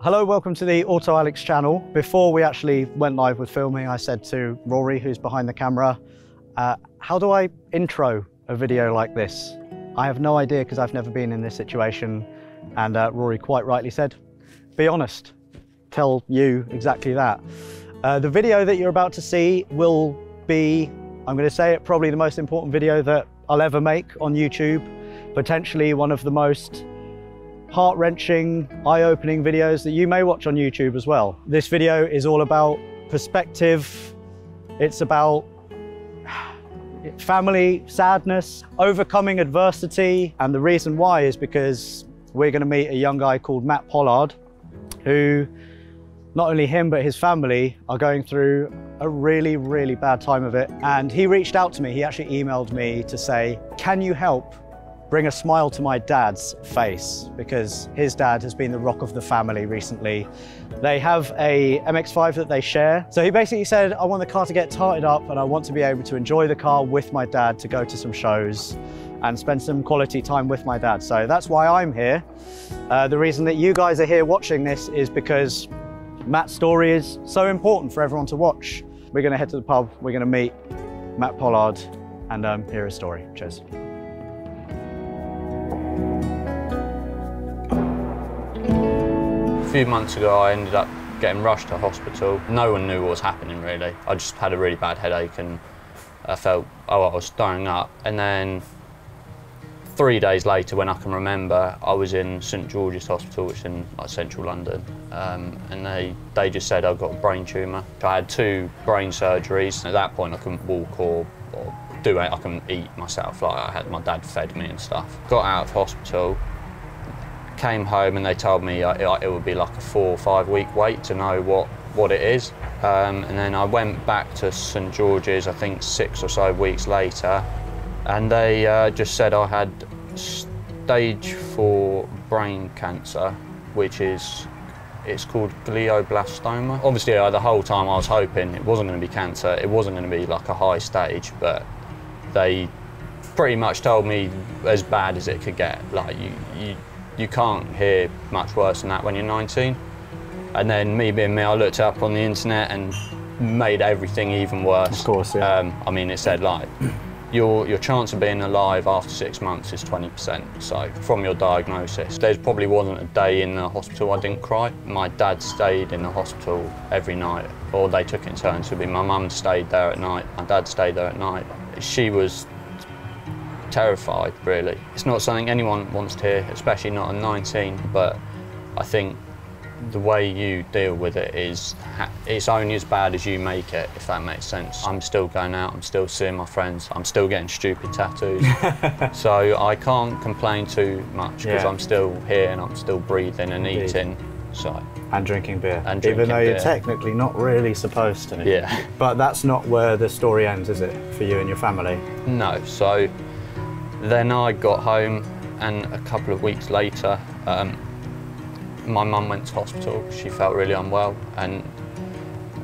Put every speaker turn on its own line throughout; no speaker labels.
Hello, welcome to the Auto Alex channel. Before we actually went live with filming, I said to Rory, who's behind the camera, uh, how do I intro a video like this? I have no idea because I've never been in this situation. And uh, Rory quite rightly said, be honest, tell you exactly that. Uh, the video that you're about to see will be, I'm going to say it, probably the most important video that I'll ever make on YouTube. Potentially one of the most heart-wrenching, eye-opening videos that you may watch on YouTube as well. This video is all about perspective. It's about family, sadness, overcoming adversity. And the reason why is because we're gonna meet a young guy called Matt Pollard, who not only him, but his family are going through a really, really bad time of it. And he reached out to me, he actually emailed me to say, can you help bring a smile to my dad's face because his dad has been the rock of the family recently. They have a MX-5 that they share. So he basically said, I want the car to get tarted up and I want to be able to enjoy the car with my dad to go to some shows and spend some quality time with my dad. So that's why I'm here. Uh, the reason that you guys are here watching this is because Matt's story is so important for everyone to watch. We're gonna head to the pub, we're gonna meet Matt Pollard and um, hear his story. Cheers.
Few months ago, I ended up getting rushed to hospital. No one knew what was happening, really. I just had a really bad headache and I felt, oh, I was throwing up. And then three days later, when I can remember, I was in St George's Hospital, which is in like, central London, um, and they, they just said I've got a brain tumour. I had two brain surgeries. At that point, I couldn't walk or, or do it. I couldn't eat myself. Like I had my dad fed me and stuff. Got out of hospital, came home, and they told me it, it would be like a four or five week wait to know what what it is. Um, and then I went back to St George's, I think six or so weeks later, and they uh, just said I had stage four brain cancer, which is it's called glioblastoma. Obviously, uh, the whole time I was hoping it wasn't going to be cancer, it wasn't going to be like a high stage, but they pretty much told me as bad as it could get. Like you, you, you can't hear much worse than that when you're 19. And then me being me, I looked up on the internet and made everything even worse.
Of course, yeah.
Um, I mean, it said like your your chance of being alive after six months is 20%. So from your diagnosis, there probably wasn't a day in the hospital I didn't cry. My dad stayed in the hospital every night, or they took it in turns. So my mum stayed there at night, my dad stayed there at night. She was terrified, really. It's not something anyone wants to hear, especially not at 19, but I think the way you deal with it is it's only as bad as you make it, if that makes sense. I'm still going out, I'm still seeing my friends, I'm still getting stupid tattoos. so I can't complain too much because
Yeah.
I'm still here and I'm still breathing and
Indeed.
eating. So,
And drinking beer.
And drinking Even
though you're technically not really supposed to.
yeah.
But that's not where the story ends, is it, for you and your family?
No, so then I got home and a couple of weeks later, um, my mum went to hospital. She felt really unwell and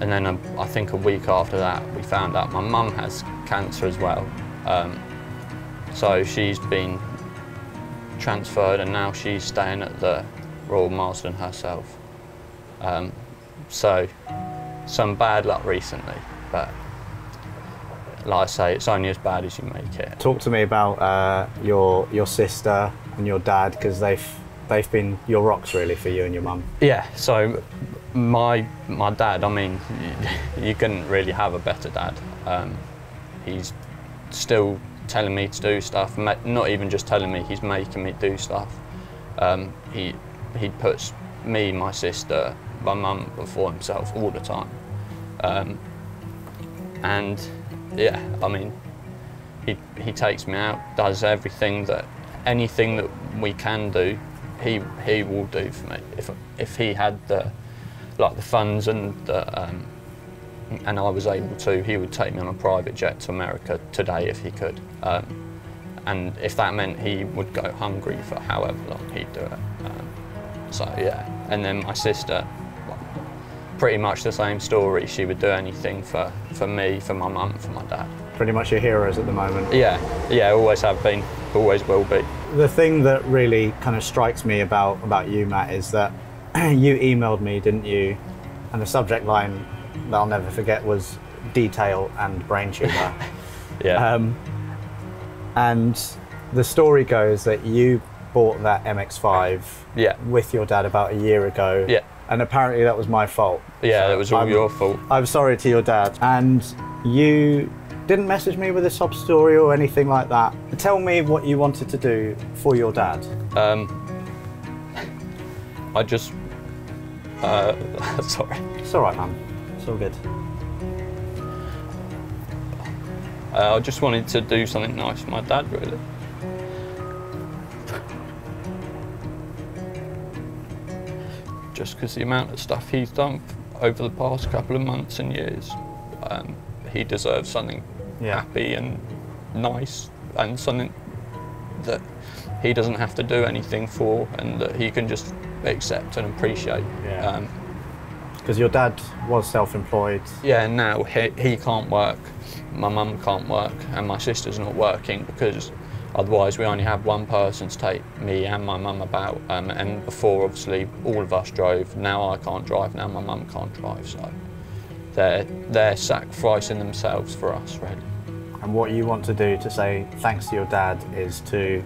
and then a, I think a week after that we found out my mum has cancer as well. Um, so she's been transferred and now she's staying at the Royal Marsden herself. Um, so some bad luck recently, but like I say, it's only as bad as you make it.
Talk to me about uh, your your sister and your dad because they've they've been your rocks really for you and your mum.
Yeah, so my my dad, I mean, you couldn't really have a better dad. Um, he's still telling me to do stuff, not even just telling me, he's making me do stuff. Um, he he puts me, my sister, my mum before himself all the time. Um, and yeah, I mean, he he takes me out, does everything that anything that we can do, he he will do for me. If if he had the like the funds and the um, and I was able to, he would take me on a private jet to America today if he could. Um, and if that meant he would go hungry for however long, he'd do it. Um, so yeah, and then my sister, pretty much the same story. She would do anything for, for me, for my mum, for my dad.
Pretty much your heroes at the moment.
Yeah, yeah, always have been, always will be.
The thing that really kind of strikes me about about you, Matt, is that you emailed me, didn't you? And the subject line that I'll never forget was detail and brain tumor.
Yeah.
um, and the story goes that you bought that MX5
Yeah.
with your dad about a year ago.
Yeah.
And apparently that was my fault.
yeah,
So
it was all
I'm-
your fault.
I'm sorry to your dad. And you didn't message me with a sob story or anything like that. Tell me what you wanted to do for your dad.
Um, I just. Uh, sorry.
It's all right, man. It's all good.
Uh, I just wanted to do something nice for my dad, really. Just because the amount of stuff he's done over the past couple of months and years, um, he deserves something
Yeah.
happy and nice and something that he doesn't have to do anything for and that he can just accept and appreciate.
Yeah.
Um,
Because your dad was self-employed.
yeah, now he, he can't work, my mum can't work, and my sister's not working because otherwise we only have one person to take me and my mum about. Um, and before, obviously, all of us drove. Now I can't drive. Now my mum can't drive. So they're they're sacrificing themselves for us, really.
And what you want to do to say thanks to your dad is to,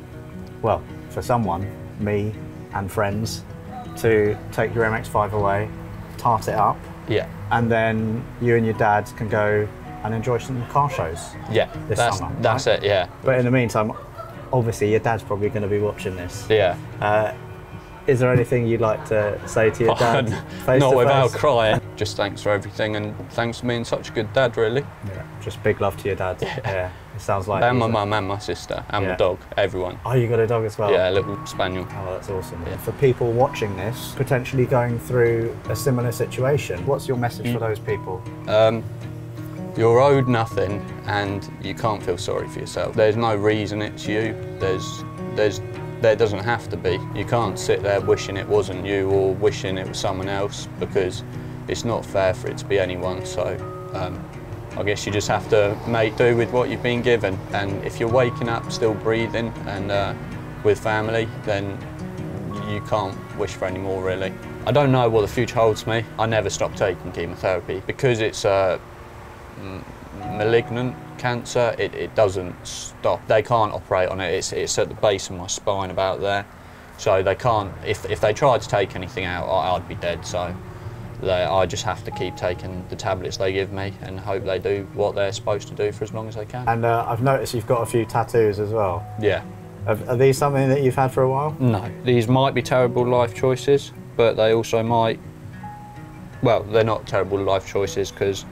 well, for someone, me and friends, to take your MX5 away, tart it up,
Yeah,
and then you and your dad can go and enjoy some car shows.
yeah.
This
that's
summer,
that's it. Yeah,
But in the meantime, obviously your dad's probably going to be watching this.
yeah.
Uh, is there anything you'd like to say to your dad? face
Not without
face?
crying. Just thanks for everything and thanks for being such a good dad, really.
Yeah, just big love to your dad. Yeah, yeah. it sounds like.
and my mum and my sister and
Yeah.
my dog, everyone.
Oh, you got a dog as well.
Yeah, a little spaniel.
Oh, that's awesome.
Yeah.
For people watching this, potentially going through a similar situation, what's your message
Mm.
for those people?
Um, you're owed nothing and you can't feel sorry for yourself. There's no reason it's you. There's, there's, there doesn't have to be. You can't sit there wishing it wasn't you or wishing it was someone else because it's not fair for it to be anyone. So um, I guess you just have to make do with what you've been given. And if you're waking up, still breathing and uh, with family, then you can't wish for any more really. I don't know what the future holds me. I never stop taking chemotherapy because it's a m- malignant cancer. It, it doesn't stop. They can't operate on it. It's, it's at the base of my spine about there. So they can't, if, if they tried to take anything out, I, I'd be dead. So they, I just have to keep taking the tablets they give me and hope they do what they're supposed to do for as long as they can.
And uh, I've noticed you've got a few tattoos as well.
Yeah.
Are, are these something that you've had for a while?
No, these might be terrible life choices, but they also might. Well, they're not terrible life choices because,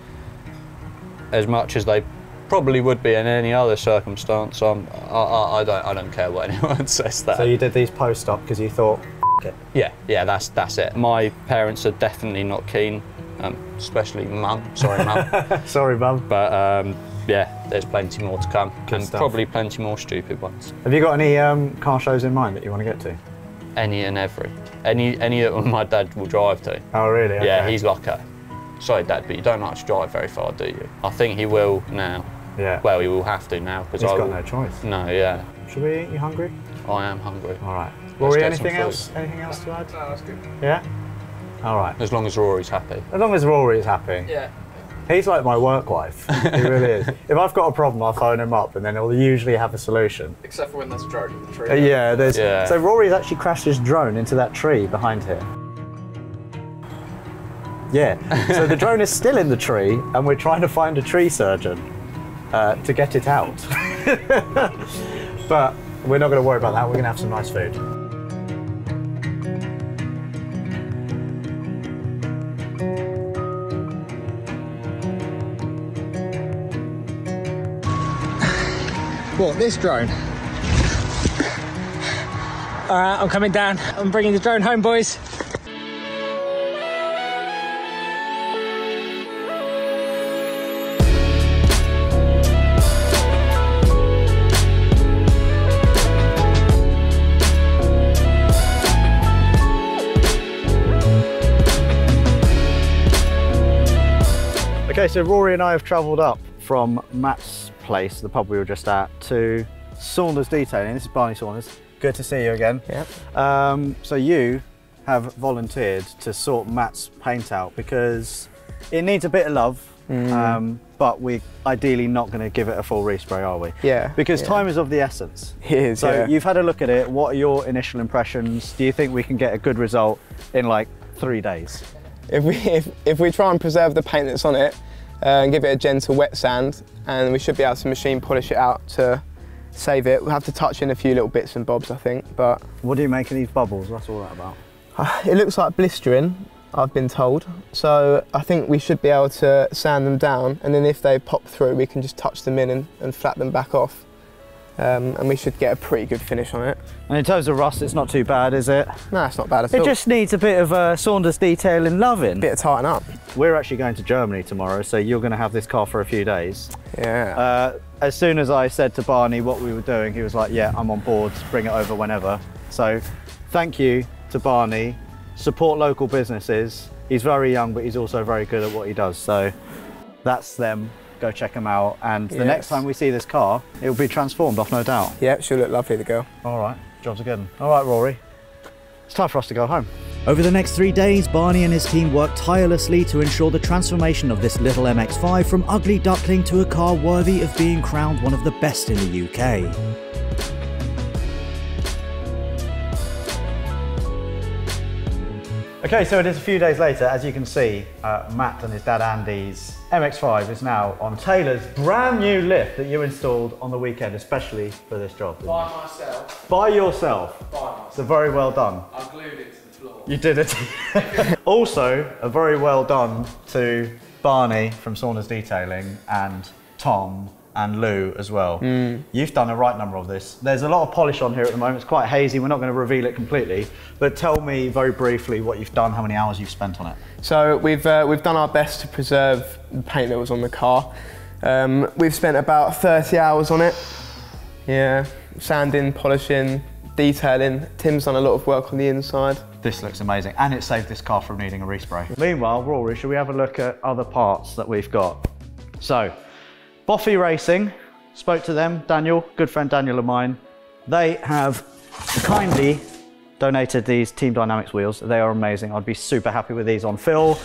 as much as they probably would be in any other circumstance, um, I, I, I don't, I don't care what anyone says that.
So you did these post-op because you thought, "F- it.
yeah, yeah, that's that's it. My parents are definitely not keen, um, especially mum. Sorry, mum.
sorry, mum.
but um, yeah, there's plenty more to come,
Good
and
stuff.
probably plenty more stupid ones.
Have you got any um, car shows in mind that you want to get to?
Any and every, any any that my dad will drive to.
Oh, really?
Yeah, he's like a. Sorry, Dad, but you don't like to drive very far, do you? I think he will now.
Yeah.
Well, he will have to now because
he's
I
got
will-
no choice.
No, yeah,
Should we eat? You hungry?
I am hungry.
All right. Rory, anything else? Anything else to add?
No, that's good.
Yeah. All right.
As long as Rory's happy.
As long as Rory's happy.
Yeah.
He's like my work wife. he really is. If I've got a problem, I'll phone him up, and then he'll usually have a solution.
Except for when there's a drone in the tree.
Uh, yeah, there's.
Yeah.
So Rory's actually crashed his drone into that tree behind here. Yeah. so the drone is still in the tree, and we're trying to find a tree surgeon uh, to get it out. but we're not going to worry about that. We're going to have some nice food.
What, this drone? Alright, I'm coming down. I'm bringing the drone home, boys.
Okay, so Rory and I have travelled up from Matt's place, the pub we were just at, to Saunders Detailing. This is Barney Saunders. Good to see you again.
Yep.
Um, so you have volunteered to sort Matt's paint out because it needs a bit of love.
Mm.
Um, but we're ideally not going to give it a full respray, are we?
Yeah,
Because
yeah.
time is of the essence.
It is,
So
yeah.
you've had a look at it. What are your initial impressions? Do you think we can get a good result in like three days?
If we if, if we try and preserve the paint that's on it uh, and give it a gentle wet sand, and we should be able to machine polish it out to save it. We'll have to touch in a few little bits and bobs, I think, but
What do you make of these bubbles? What's all that about?
uh, it looks like blistering. I've been told. So I think we should be able to sand them down, and then if they pop through, we can just touch them in and, and flat them back off. Um, and we should get a pretty good finish on it.
And in terms of rust, it's not too bad, is it?
No, it's not bad at
It
all.
It just needs a bit of uh, Saunders detail and loving.
A bit of tighten up.
We're actually going to Germany tomorrow, so you're going to have this car for a few days.
Yeah.
Uh, as soon as I said to Barney what we were doing, he was like, "Yeah, I'm on board. Bring it over whenever." So, thank you to Barney. Support local businesses. He's very young, but he's also very good at what he does. So, that's them. Go check them out. And the next time we see this car, it will be transformed, off no doubt.
yeah, she'll look lovely, the girl.
All right, job's a good one. All right, Rory. It's time for us to go home.
Over the next three days, Barney and his team worked tirelessly to ensure the transformation of this little MX5 from ugly duckling to a car worthy of being crowned one of the best in the UK.
Okay, so it is a few days later. As you can see, uh, Matt and his dad Andy's MX5 is now on Taylor's brand new lift that you installed on the weekend, especially for this job. didn't you?
By myself,
By yourself.
by myself.
So very well done.
I glued it to the floor.
You did it. also, a very well done to Barney from Saunders Detailing and Tom and Lou as well. You've done a right number of this. There's a lot of polish on here at the moment. It's quite hazy. We're not going to reveal it completely, but tell me very briefly what you've done, how many hours you've spent on it.
So we've uh, we've done our best to preserve the paint that was on the car. Um, we've spent about 30 hours on it. Yeah, sanding, polishing, detailing. Tim's done a lot of work on the inside.
This looks amazing, and it saved this car from needing a respray. Meanwhile, Rory, should we have a look at other parts that we've got? So, BOFI Racing, spoke to them, Daniel, good friend Daniel of mine. They have kindly donated these Team Dynamics wheels. They are amazing. I'd be super happy with these on Phil.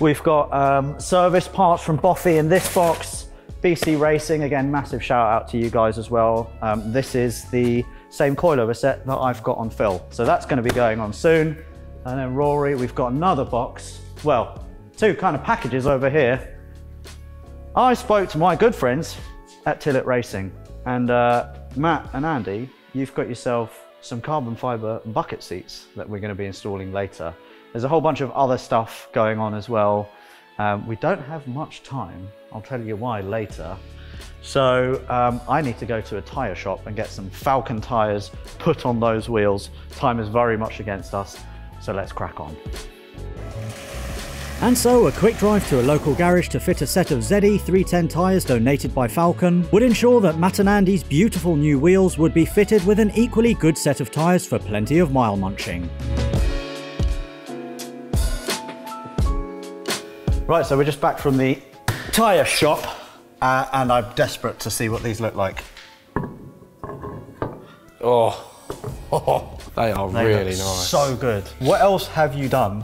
We've got um, service parts from Boffy in this box. BC Racing, again, massive shout out to you guys as well. Um, this is the same coilover set that I've got on Phil. So that's going to be going on soon. And then Rory, we've got another box. Well, two kind of packages over here. I spoke to my good friends at Tillett Racing, and uh, Matt and Andy, you've got yourself some carbon fiber bucket seats that we're going to be installing later. There's a whole bunch of other stuff going on as well. Um, we don't have much time. I'll tell you why later. So um, I need to go to a tyre shop and get some Falken tyres put on those wheels. Time is very much against us, so let's crack on.
And so, a quick drive to a local garage to fit a set of ZE 310 tyres donated by Falken would ensure that Matt and Andy's beautiful new wheels would be fitted with an equally good set of tyres for plenty of mile munching.
Right, so we're just back from the tyre shop, uh, and I'm desperate to see what these look like.
Oh, they are
They
really
look
nice.
So good. What else have you done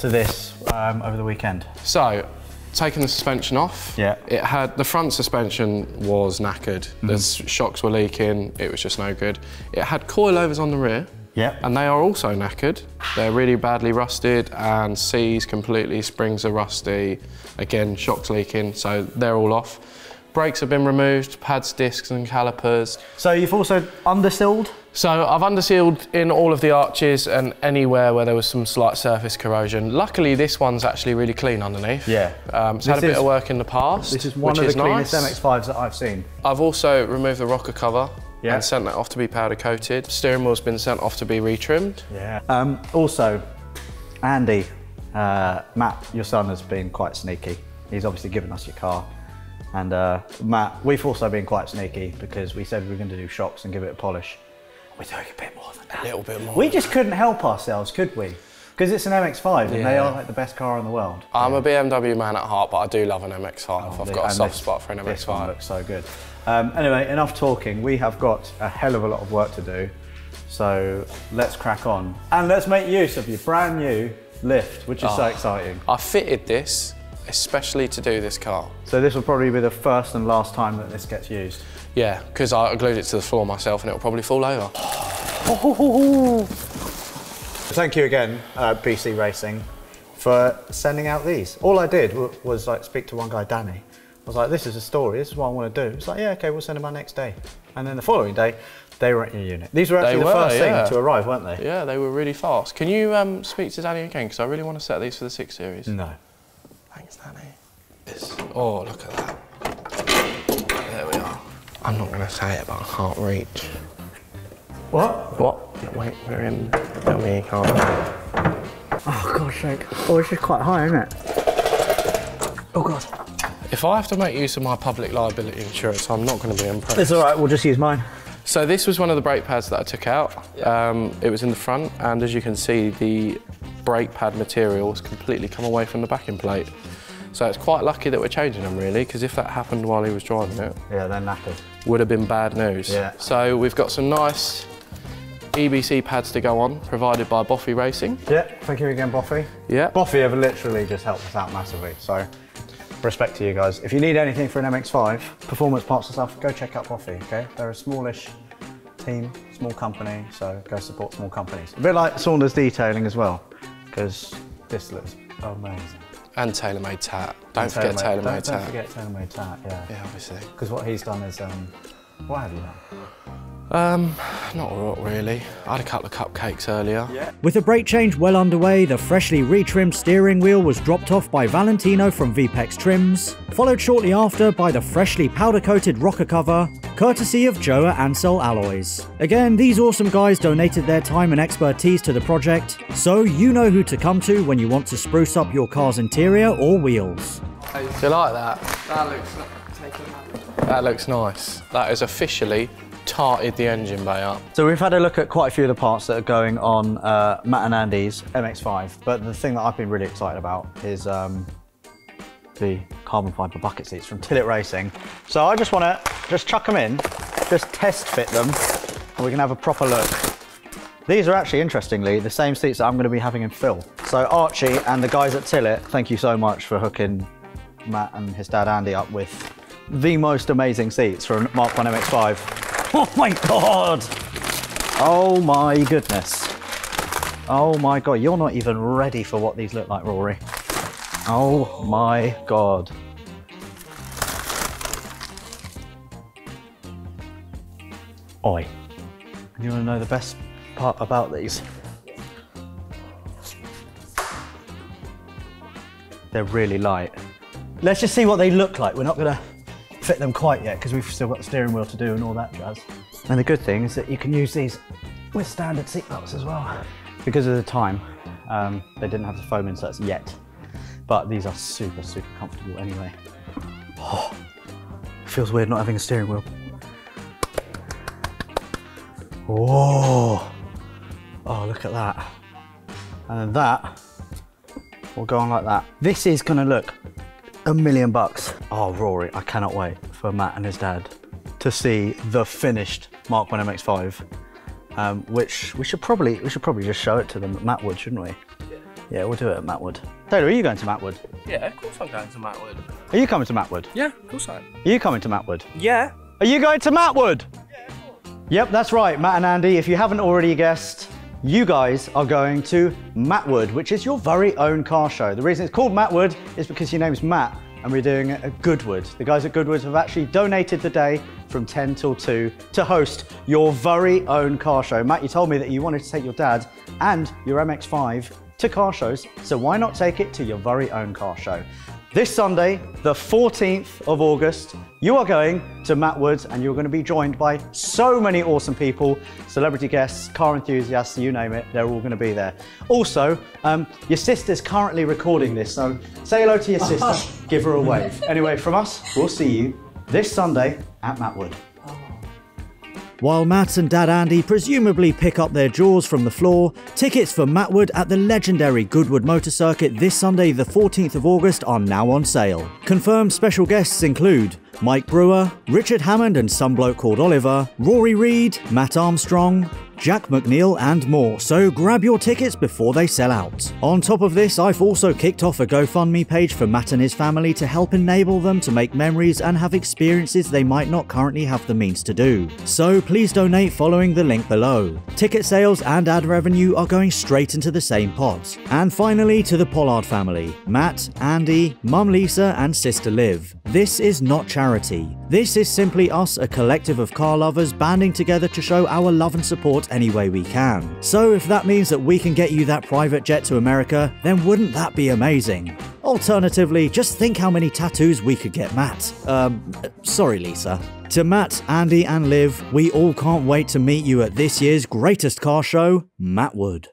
to this um, over the weekend?
So, taking the suspension off.
Yeah.
It had the front suspension was knackered. The shocks were leaking. It was just no good. It had coilovers on the rear.
Yeah.
And they are also knackered. They're really badly rusted and C's completely, springs are rusty. Again, shocks leaking, so they're all off. Brakes have been removed, pads, discs and calipers.
So you've also undersealed?
So I've undersealed in all of the arches and anywhere where there was some slight surface corrosion. Luckily, this one's actually really clean underneath.
Yeah.
Um, it's had a
This
bit
is-
of work in the past,
This is one of the cleanest
nice.
MX-5s that I've seen.
I've also removed the rocker cover
Yeah.
and sent that off to be powder coated. Steering wheel's been sent off to be retrimmed.
Yeah. Um, also, Andy, uh, Matt, your son has been quite sneaky. He's obviously given us your car. And uh, Matt, we've also been quite sneaky because we said we were going to do shocks and give it a polish. We're doing a bit more than that.
A little bit more.
We just couldn't help ourselves, could we? Because it's an MX-5 and they are like the best car in the world.
I'm a BMW man at heart, but I do love an MX-5. I've
The-
got a soft
this-
spot for an
This one
MX-5.
looks so good. Um, anyway, enough talking. We have got a hell of a lot of work to do. So let's crack on. And let's make use of your brand new lift, which is so
Oh.
exciting.
I fitted this especially to do this car.
So this will probably be the first and last time that this gets used.
Yeah, because I glued it to the floor myself and it'll probably fall over.
Thank you again, uh, BC Racing, for sending out these. All I did was like speak to one guy, Danny. I was like, this is a story, this is what I want to do. It's like, yeah, okay, we'll send them out next day. And then the following day, they were at your unit. These were actually the
were,
first
yeah.
thing to arrive, weren't they?
Yeah, they were really fast. Can you um, speak to Danny again? Because I really want to set these for the 6 Series.
No.
Thanks, Danny. Oh, look at that. There we are. I'm not going to say it, but I can't reach.
What?
What? Wait, we're in. Tell me you can't.
Oh, God's sake. Oh, this is quite high, isn't it? Oh, God.
If I have to make use of my public liability insurance, I'm not going to be impressed.
It's all right, we'll just use mine.
So this was one of the brake pads that I took out. Um, it was in the front, and as you can see, the brake pad material has completely come away from the backing plate. So it's quite lucky that we're changing them, really, because if that happened while he was driving it,
Yeah, they're knackered.
Would have been bad news.
Yeah.
So we've got some nice EBC pads to go on, provided by BOFI Racing.
Yeah, thank you again, BOFI.
Yeah.
BOFI have literally just helped us out massively, so respect to you guys. If you need anything for an MX-5, performance parts and stuff, go check out Boffy, okay? They're a smallish team, small company, so go support small companies. A bit like Saunders Detailing as well, because this looks amazing.
And TaylorMade Tat. Don't forget
TaylorMade- Don't,
Tat.
don't forget TaylorMade Tat, yeah.
Yeah, obviously.
Because what he's done is, um, what have you done?
Um, not a lot really. I had a couple of cupcakes earlier.
With the brake change well underway, the freshly retrimmed steering wheel was dropped off by Valentino from VPEX Trims, followed shortly after by the freshly powder-coated rocker cover, courtesy of Joa Ansell Alloys. Again, these awesome guys donated their time and expertise to the project, so you know who to come to when you want to spruce up your car's interior or wheels.
Do you like that? That looks That looks nice. That is officially tarted the engine bay up.
So we've had a look at quite a few of the parts that are going on uh, Matt and Andy's MX-5, but the thing that I've been really excited about is um, the carbon fibre bucket seats from Tillett Racing. So I just want to just chuck them in, just test fit them, and we can have a proper look. These are actually, interestingly, the same seats that I'm going to be having in Phil. So Archie and the guys at Tillit, thank you so much for hooking Matt and his dad Andy up with the most amazing seats for a Mark 1 MX-5. Oh my God! Oh my goodness. Oh my God, you're not even ready for what these look like, Rory. Oh my God. Oi. You want to know the best part about these? They're really light. Let's just see what they look like. We're not going to fit them quite yet because we've still got the steering wheel to do and all that jazz. And the good thing is that you can use these with standard seatbelts as well. Because of the time, um, they didn't have the foam inserts yet, but these are super, super comfortable anyway. Oh, feels weird not having a steering wheel. Oh, oh, look at that. And then that will go on like that. This is gonna look a million bucks. Oh, Rory, I cannot wait for Matt and his dad to see the finished Mark 1 MX-5, um, which we should probably we should probably just show it to them at Mattwood, shouldn't we? Yeah, Yeah, we'll do it at Mattwood. Taylor, are you going to Mattwood?
Yeah, of course I'm going to Mattwood.
Are you coming to Mattwood?
Yeah, of course I am.
Are you coming to Mattwood?
Yeah.
Are you going to Mattwood? Yep, that's right, Matt and Andy. If you haven't already guessed, you guys are going to Mattwood, which is your very own car show. The reason it's called Mattwood is because your name's Matt and we're doing it at Goodwood. The guys at Goodwood have actually donated the day from 10 till 2 to host your very own car show. Matt, you told me that you wanted to take your dad and your MX-5 to car shows, so why not take it to your very own car show? This Sunday, the 14th of August, you are going to Matt Woods and you're going to be joined by so many awesome people, celebrity guests, car enthusiasts, you name it, they're all going to be there. Also, um, your sister's currently recording this, so say hello to your sister, give her a wave. Anyway, from us, we'll see you this Sunday at Mattwood.
While Matt and Dad Andy presumably pick up their jaws from the floor, tickets for Mattwood at the legendary Goodwood Motor Circuit this Sunday, the 14th of August, are now on sale. Confirmed special guests include
Mike Brewer, Richard Hammond and some bloke called Oliver, Rory Reid, Matt Armstrong, Jack McNeil, and more, so grab your tickets before they sell out. On top of this, I've also kicked off a GoFundMe page for Matt and his family to help enable them to make memories and have experiences they might not currently have the means to do. So please donate following the link below. Ticket sales and ad revenue are going straight into the same pot. And finally, to the Pollard family Matt, Andy, Mum Lisa, and sister Liv. This is not charity. This is simply us, a collective of car lovers, banding together to show our love and support any way we can. So if that means that we can get you that private jet to America, then wouldn't that be amazing? Alternatively, just think how many tattoos we could get Matt. Um, sorry Lisa. To Matt, Andy and Liv, we all can't wait to meet you at this year's greatest car show, Mattwood.